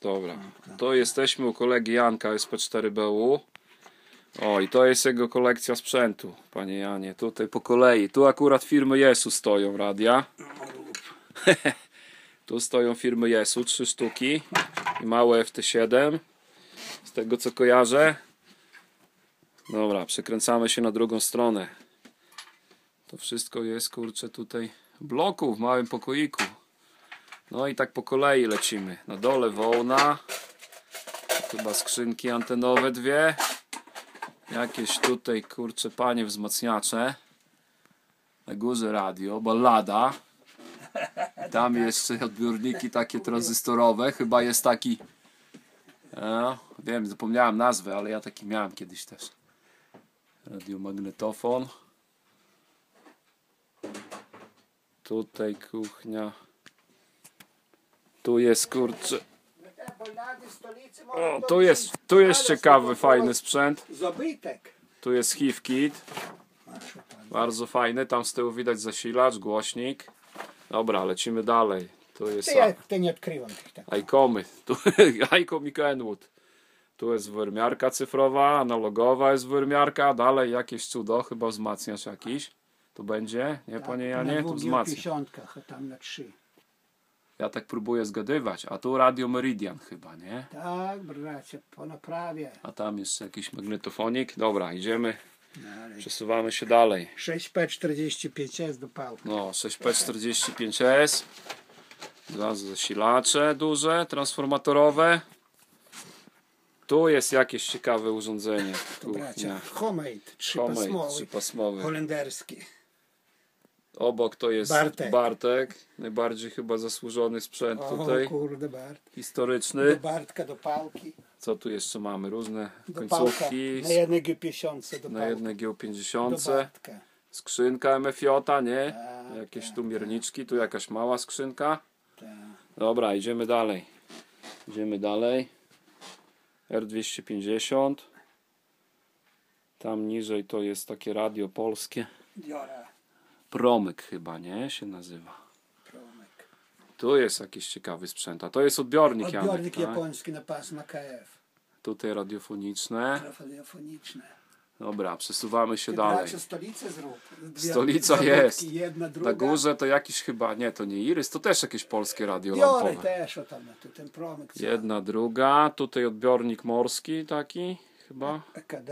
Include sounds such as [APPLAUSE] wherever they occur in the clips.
Dobra. To jesteśmy u kolegi Janka SP4BU. O, i to jest jego kolekcja sprzętu, panie Janie. Tutaj po kolei. Tu akurat firmy Jesu stoją radia. [LAUGHS] tu stoją firmy Jesu, trzy sztuki. I małe FT7. Z tego co kojarzę. Dobra, przekręcamy się na drugą stronę. To wszystko jest, kurczę, tutaj w bloku, w małym pokoiku. No i tak po kolei lecimy. Na dole wołna. Chyba skrzynki antenowe dwie. Jakieś tutaj kurcze panie wzmacniacze. Na górze radio, ballada. Tam jeszcze odbiorniki takie tranzystorowe. Chyba jest taki. No, wiem, zapomniałem nazwę, ale ja taki miałem kiedyś też. Radiomagnetofon. Tutaj kuchnia. Tu jest kurczę. O, tu jest, tu jest ciekawy, fajny sprzęt. Zabytek. Tu jest HIV kit. Bardzo fajny. Tam z tyłu widać zasilacz, głośnik. Dobra, lecimy dalej. Tu jest Ty, ja, ty nie odkrywam tych tak. Ajkomy. Tu. [LAUGHS] Tu jest wymiarka cyfrowa, analogowa jest wymiarka. Dalej jakieś cudo, chyba wzmacniacz jakiś. Tu będzie, nie panie Janie? na Tu dwóch wzmacnia. pięćdziesiątkach, a tam na trzy. Ja tak próbuję zgadywać. A tu Radio Meridian chyba, nie? Tak, bracie, po naprawie. A tam jeszcze jakiś magnetofonik. Dobra, idziemy. Dalej. Przesuwamy się dalej. 6P45S do pałki. No, 6P45S. Dwa zasilacze duże, transformatorowe. Tu jest jakieś ciekawe urządzenie. To bracia, Homemade, trzypasmowy, trzypasmowy. holenderski. Obok to jest Bartek. Bartek. Najbardziej chyba zasłużony sprzęt O tutaj. kurde, Bart. Do Historyczny. Bartka, do pałki. Co tu jeszcze mamy? Różne Do pałka. końcówki. Na jednej G50 do Na pałki. jednej Do G50. Bartka. Skrzynka MFJ, nie? Tak, Jakieś tak, tu mierniczki. Tu jakaś mała skrzynka. tak. Dobra, idziemy dalej. Idziemy dalej. R250. Tam niżej to jest takie radio polskie. Diora, Promyk chyba, nie? Się nazywa. promek. Tu jest jakiś ciekawy sprzęt. A to jest odbiornik, Odbiornik Janek, tak? japoński na pasma KF. Tutaj radiofoniczne. Radiofoniczne. Dobra, przesuwamy się Ty dalej. bracie, stolicę zrób. Dwie Stolica jest. Jedna, druga. Na górze to jakiś chyba, nie, to nie Irys, to też jakieś polskie radio Diory lampowe. też, o tam, tu ten promyk. co? Jedna, druga. Tutaj odbiornik morski taki chyba. EKD.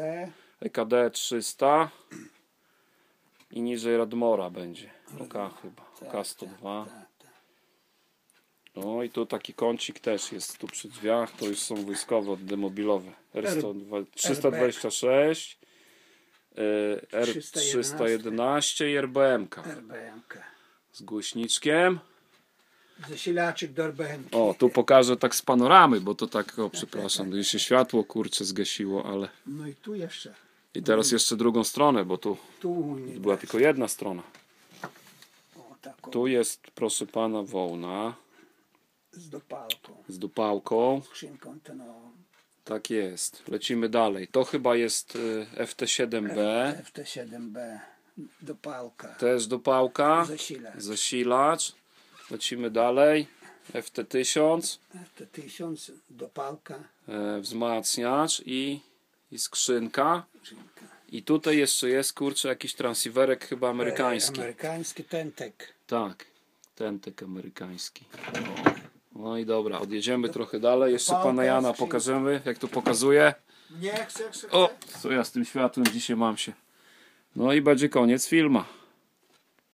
EKD 300 i niżej Radmora będzie. OK chyba. OK 102. Tak, tak. No i tu taki kącik też jest tu przy drzwiach. To już są wojskowe, oddemobilowe. R102 326 y, R311 i RBMK RBMK. z głośniczkiem. Zasilaczyk do RBMK. O, tu pokażę tak z panoramy, bo to tak, o przepraszam, tu się światło kurczę zgasiło, ale... No i tu jeszcze. I teraz jeszcze drugą stronę, bo tu Tu była tylko jedna strona. O. Tu jest, proszę pana, wołna Z dopałką. z dupałką. Skrzynką. Tak jest. Lecimy dalej. To chyba jest y, FT7B. FT7B. Dopałka. Też dupałka. Zasilacz. Zasilacz. Lecimy dalej. FT1000. FT1000. Dopałka. e, Wzmacniacz i, i skrzynka. I tutaj jeszcze jest, kurczę, jakiś transceiverek chyba amerykański. E, amerykański tentek. Tak. Tentek amerykański. No i dobra, odjedziemy trochę dalej. Jeszcze pana Jana pokażemy, jak tu pokazuje. Nie chcę, chcę. O, co ja z tym światłem dzisiaj mam się. No i będzie koniec filma.